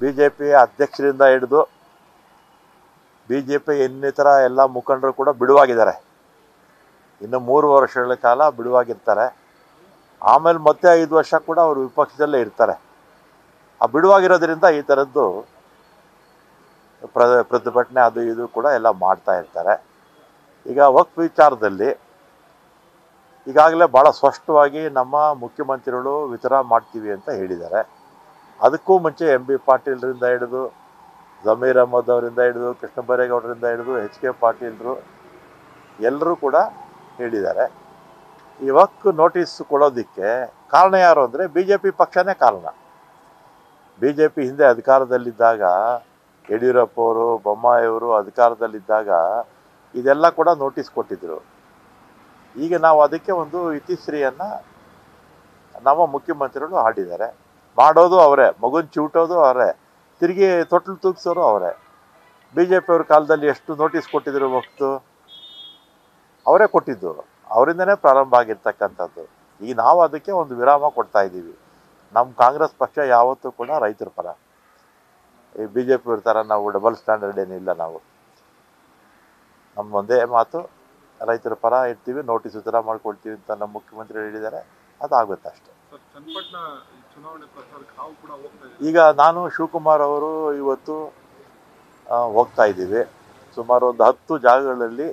B J P ಅಧ್ಯಕ್ಷರಿಂದ ಹಿಡಿದು B J P ಇನ್ನಿತರ ಎಲ್ಲ ಮುಖಂಡರು ಕೂಡ ಬಿಡುವಾಗಿದ್ದಾರೆ. ಇನ್ನು ಮೂರು ವರ್ಷಗಳ ಕಾಲ ಬಿಡುವಾಗಿರ್ತಾರೆ. ಆಮೇಲೆ ಮತ್ತೆ ಐದು ವರ್ಷ ಕೂಡ ಅವರು ವಿಪಕ್ಷದಲ್ಲೇ ಇರ್ತಾರೆ. ಆ ಬಿಡುವಾಗಿರೋದ್ರಿಂದ ಈ ಥರದ್ದು ಪ್ರ, ಪ್ರತಿಭಟನೆ ಅದು ಇದು ಕೂಡ ಎಲ್ಲ ಮಾಡ್ತಾ ಇರ್ತಾರೆ. ಈಗ ವಕ್ಫ್ ವಿಚಾರದಲ್ಲಿ ಈಗಾಗಲೇ ಭಾಳ ಸ್ಪಷ್ಟವಾಗಿ ನಮ್ಮ ಮುಖ್ಯಮಂತ್ರಿಗಳು ವಿಚಾರ ಮಾಡ್ತೀವಿ ಅಂತ ಹೇಳಿದ್ದಾರೆ. ಅದಕ್ಕೂ ಮುಂಚೆ ಎಂ ಬಿ ಪಾಟೀಲ್ರಿಂದ ಹಿಡಿದು ಜಮೀರ್ ಅಹಮದ್ ಅವರಿಂದ ಹಿಡಿದು ಕೃಷ್ಣ ಬೈರೇಗೌಡರಿಂದ ಹಿಡಿದು ಎಚ್ ಕೆ ಪಾಟೀಲ್ರು ಎಲ್ಲರೂ ಕೂಡ ಹೇಳಿದ್ದಾರೆ. ಇವತ್ತು ನೋಟಿಸ್ ಕೊಡೋದಕ್ಕೆ ಕಾರಣ ಯಾರು ಅಂದರೆ ಬಿ ಜೆ ಪಿ ಪಕ್ಷನೇ ಕಾರಣ. ಬಿ ಜೆ ಪಿ ಹಿಂದೆ ಅಧಿಕಾರದಲ್ಲಿದ್ದಾಗ ಯಡಿಯೂರಪ್ಪ ಅವರು ಬೊಮ್ಮಾಯಿಯವರು ಅಧಿಕಾರದಲ್ಲಿದ್ದಾಗ ಇದೆಲ್ಲ ಕೂಡ ನೋಟಿಸ್ ಕೊಟ್ಟಿದ್ದರು ಈಗ ನಾವು ಅದಕ್ಕೆ ಒಂದು ಇತಿಶ್ರೀಯನ್ನು ನಮ್ಮ ಮುಖ್ಯಮಂತ್ರಿಗಳು ಹಾಡಿದ್ದಾರೆ. ಮಾಡೋದು ಅವರೇ, ಮಗುನ ಚಿವುಟೋದು ಅವರೇ, ತಿರುಗಿ ತೊಟ್ಲು ತೂಗಿಸೋರು ಅವರೇ. ಬಿ ಜೆ ಪಿಯವ್ರ ಕಾಲದಲ್ಲಿ ಎಷ್ಟು ನೋಟಿಸ್ ಕೊಟ್ಟಿದ್ರು ವಕ್ತು? ಅವರೇ ಕೊಟ್ಟಿದ್ದು. ಅವರಿಂದನೇ ಪ್ರಾರಂಭ ಆಗಿರ್ತಕ್ಕಂಥದ್ದು. ಈಗ ನಾವು ಅದಕ್ಕೆ ಒಂದು ವಿರಾಮ ಕೊಡ್ತಾ ಇದ್ದೀವಿ. ನಮ್ಮ ಕಾಂಗ್ರೆಸ್ ಪಕ್ಷ ಯಾವತ್ತೂ ಕೂಡ ರೈತರ ಪರ. ಈ ಬಿ ಜೆ ಪಿ ಥರ ನಾವು ಡಬಲ್ ಸ್ಟ್ಯಾಂಡರ್ಡ್ ಏನಿಲ್ಲ ನಾವು. ನಮ್ಮ ಒಂದೇ ಮಾತು. ರೈತರ ಪರ ಇರ್ತೀವಿ ನೋಟಿಸ್ ಉತ್ತರ ಮಾಡ್ಕೊಳ್ತೀವಿ ಅಂತ ನಮ್ಮ ಮುಖ್ಯಮಂತ್ರಿ ಹೇಳಿದ್ದಾರೆ. ಅದಾಗುತ್ತೆ ಅಷ್ಟೇ. ಕೂಡ ಹೋಗ್ತಾ ಇದ್ದೀವಿ ಈಗ ನಾನು ಶಿವಕುಮಾರ್ ಅವರು ಇವತ್ತು ಹೋಗ್ತಾ ಇದ್ದೀವಿ. ಸುಮಾರು ಒಂದು ಹತ್ತು ಜಾಗಗಳಲ್ಲಿ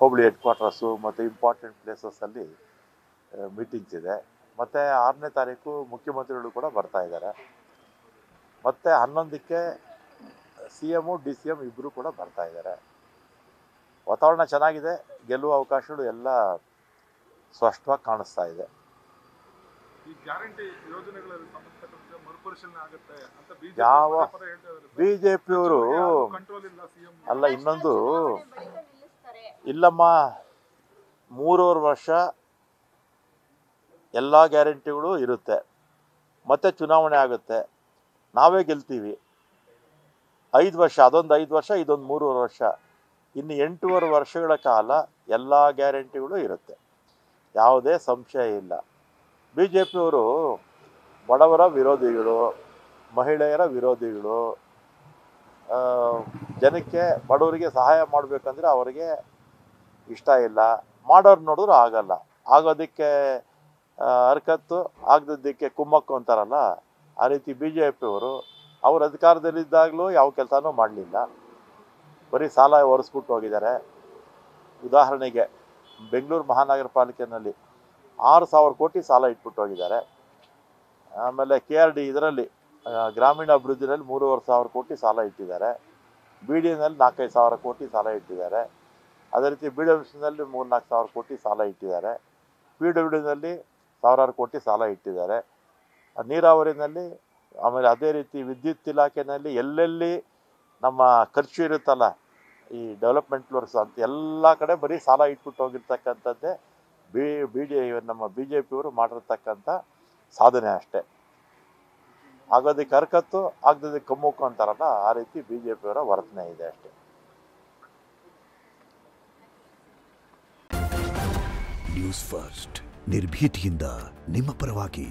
ಹೋಬಳಿ ಹೆಡ್ ಕ್ವಾರ್ಟರ್ಸು ಮತ್ತು ಇಂಪಾರ್ಟೆಂಟ್ ಪ್ಲೇಸಸ್ಸಲ್ಲಿ ಮೀಟಿಂಗ್ಸ್ ಇದೆ. ಮತ್ತು ಆರನೇ ತಾರೀಕು ಮುಖ್ಯಮಂತ್ರಿಗಳು ಕೂಡ ಬರ್ತಾ ಇದ್ದಾರೆ. ಮತ್ತು ಹನ್ನೊಂದಕ್ಕೆ C M D C M ಇಬ್ಬರು ಕೂಡ ಬರ್ತಾ ಇದ್ದಾರೆ. ವಾತಾವರಣ ಚೆನ್ನಾಗಿದೆ ಗೆಲ್ಲುವ ಅವಕಾಶಗಳು ಎಲ್ಲ ಸ್ಪಷ್ಟವಾಗಿ ಕಾಣಿಸ್ತಾ ಇದೆ. ಯಾವ-. ಬಿ ಜೆ ಪಿಯವರು ಅಲ್ಲ ಇನ್ನೊಂದು. ಇಲ್ಲಮ್ಮ ಮೂರುವರೆ ವರ್ಷ ಎಲ್ಲ ಗ್ಯಾರಂಟಿಗಳು ಇರುತ್ತೆ. ಮತ್ತೆ ಚುನಾವಣೆ ಆಗುತ್ತೆ. ನಾವೇ ಗೆಲ್ತೀವಿ. ಐದು ವರ್ಷ ಅದೊಂದು ಐದು ವರ್ಷ ಇದೊಂದು ಮೂರುವರೆ ವರ್ಷ. ಇನ್ನು ಎಂಟೂವರೆ ವರ್ಷಗಳ ಕಾಲ ಎಲ್ಲ ಗ್ಯಾರಂಟಿಗಳು ಇರುತ್ತೆ. ಯಾವುದೇ ಸಂಶಯ ಇಲ್ಲ. ಬಿ ಜೆ ಪಿಯವರು ಬಡವರ ವಿರೋಧಿಗಳು, ಮಹಿಳೆಯರ ವಿರೋಧಿಗಳು ಜನಕ್ಕೆ ಬಡವರಿಗೆ ಸಹಾಯ ಮಾಡಬೇಕಂದ್ರೆ ಅವರಿಗೆ ಇಷ್ಟ ಇಲ್ಲ. ಮಾಡೋರು ನೋಡಿದ್ರು ಆಗಲ್ಲ. ಆಗೋದಕ್ಕೆ ಹರ್ಕತ್ತು, ಆಗದಿದ್ದಕ್ಕೆ ಕುಮ್ಮಕ್ಕು ಅಂತಾರಲ್ಲ, ಆ ರೀತಿ ಬಿ ಜೆ ಪಿಯವರು ಅವ್ರ ಅಧಿಕಾರದಲ್ಲಿದ್ದಾಗಲೂ ಯಾವ ಕೆಲಸನೂ ಮಾಡಲಿಲ್ಲ. ಬರೀ ಸಾಲ ಒರೆಸ್ಬಿಟ್ಟು ಹೋಗಿದ್ದಾರೆ. ಉದಾಹರಣೆಗೆ ಬೆಂಗಳೂರು ಮಹಾನಗರ ಪಾಲಿಕೆನಲ್ಲಿ ಆರು ಸಾವಿರ ಕೋಟಿ ಸಾಲ ಇಟ್ಬಿಟ್ಟು ಹೋಗಿದ್ದಾರೆ. ಆಮೇಲೆ ಕೆ ಆರ್ ಡಿ ಇದರಲ್ಲಿ ಗ್ರಾಮೀಣ ಅಭಿವೃದ್ಧಿನಲ್ಲಿ ಮೂರುವರೆ ಸಾವಿರ ಕೋಟಿ ಸಾಲ ಇಟ್ಟಿದ್ದಾರೆ. ಬಿ ಡಿ ಎನಲ್ಲಿ ನಾಲ್ಕೈದು ಸಾವಿರ ಕೋಟಿ ಸಾಲ ಇಟ್ಟಿದ್ದಾರೆ. ಅದೇ ರೀತಿ ಬಿ ಡಬ್ಲ್ಯೂನಲ್ಲಿ ಮೂರು ನಾಲ್ಕು ಸಾವಿರ ಕೋಟಿ ಸಾಲ ಇಟ್ಟಿದ್ದಾರೆ. ಪಿ ಡಬ್ಲ್ಯೂ ಡಿನಲ್ಲಿ ಸಾವಿರಾರು ಕೋಟಿ ಸಾಲ ಇಟ್ಟಿದ್ದಾರೆ. ನೀರಾವರಿನಲ್ಲಿ, ಆಮೇಲೆ ಅದೇ ರೀತಿ ವಿದ್ಯುತ್ ಇಲಾಖೆಯಲ್ಲಿ ಎಲ್ಲೆಲ್ಲಿ ನಮ್ಮ ಖರ್ಚು ಇರುತ್ತಲ್ಲ, ಈ ಡೆವಲಪ್ಮೆಂಟ್ ವರ್ಕ್ಸ್ ಅಂತ, ಎಲ್ಲ ಕಡೆ ಬರೀ ಸಾಲ ಇಟ್ಬಿಟ್ಟು ಹೋಗಿರ್ತಕ್ಕಂಥದ್ದೇ ಬಿ ಬಿ ಜೆ ನಮ್ಮ ಬಿ ಜೆ ಪಿಯವರು ಮಾಡಿರ್ತಕ್ಕಂಥ ಸಾಧನೆ ಅಷ್ಟೇ. ಆಗೋದಕ್ಕೆ ಹರಕತ್ತು ಆಗದಕ್ಕೆ ಕಮ್ಮುಕ್ಕು ಅಂತಾರಲ್ಲ, ಆ ರೀತಿ ಬಿ ಜೆ ಪಿಯವರ ವರ್ತನೆ ಇದೆ ಅಷ್ಟೇ. ನ್ಯೂಸ್ ಫಸ್ಟ್ ನಿರ್ಭೀತಿಯಿಂದ ನಿಮ್ಮ ಪರವಾಗಿ.